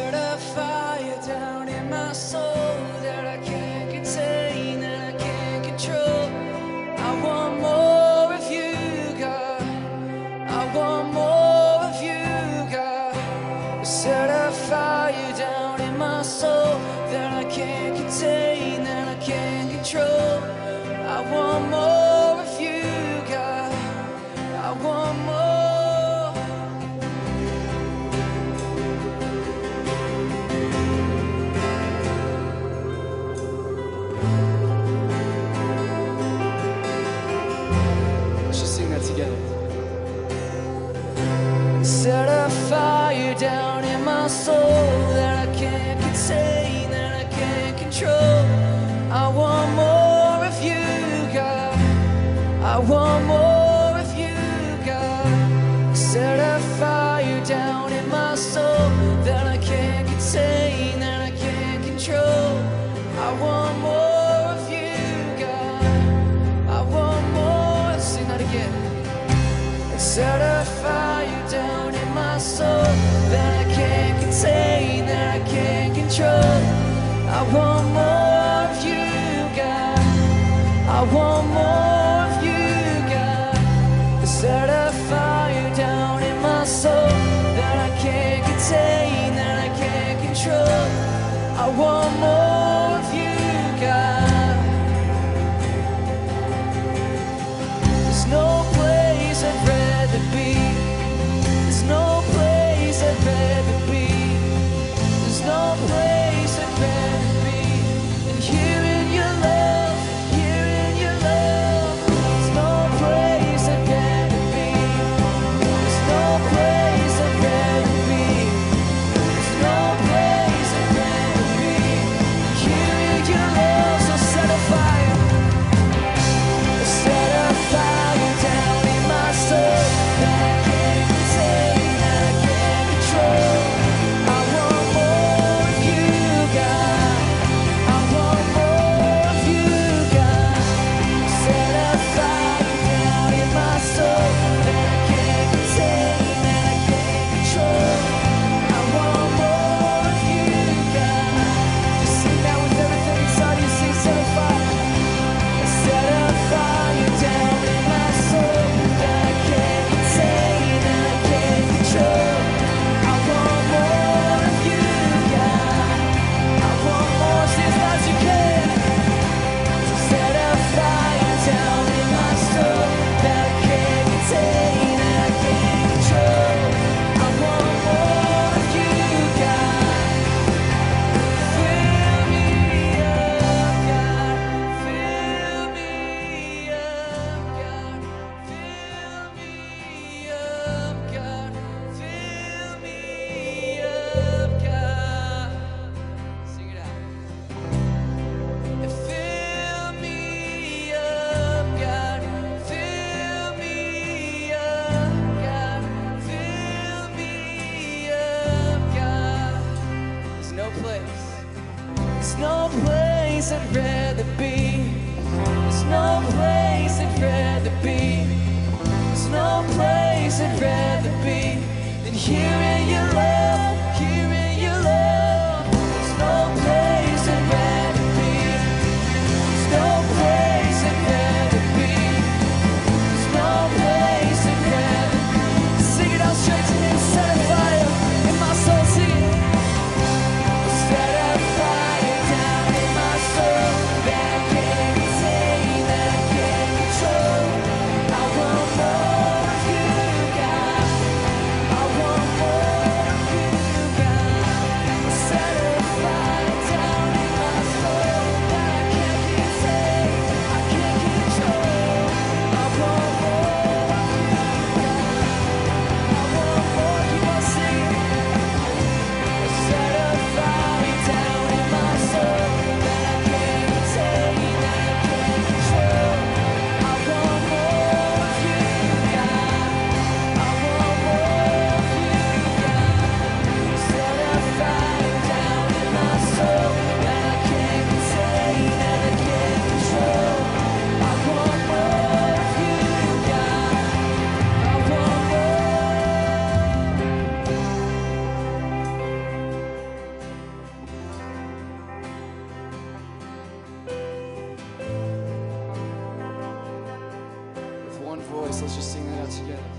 set a fire down in my soul. one more. control. I want more. There's no place I'd rather be. There's no place I'd rather be. There's no place I'd rather be than here in your love. Let's just sing that out together.